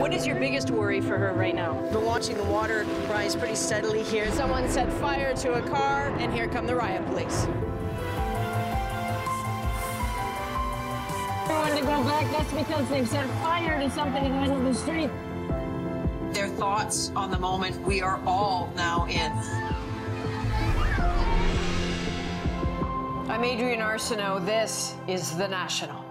What is your biggest worry for her right now? We're watching the water rise pretty steadily here. Someone set fire to a car, and here come the riot police. Everyone to go back, that's because they've set fire to something in the middle of the street. Their thoughts on the moment we are all now in. I'm Adrienne Arsenault. This is The National.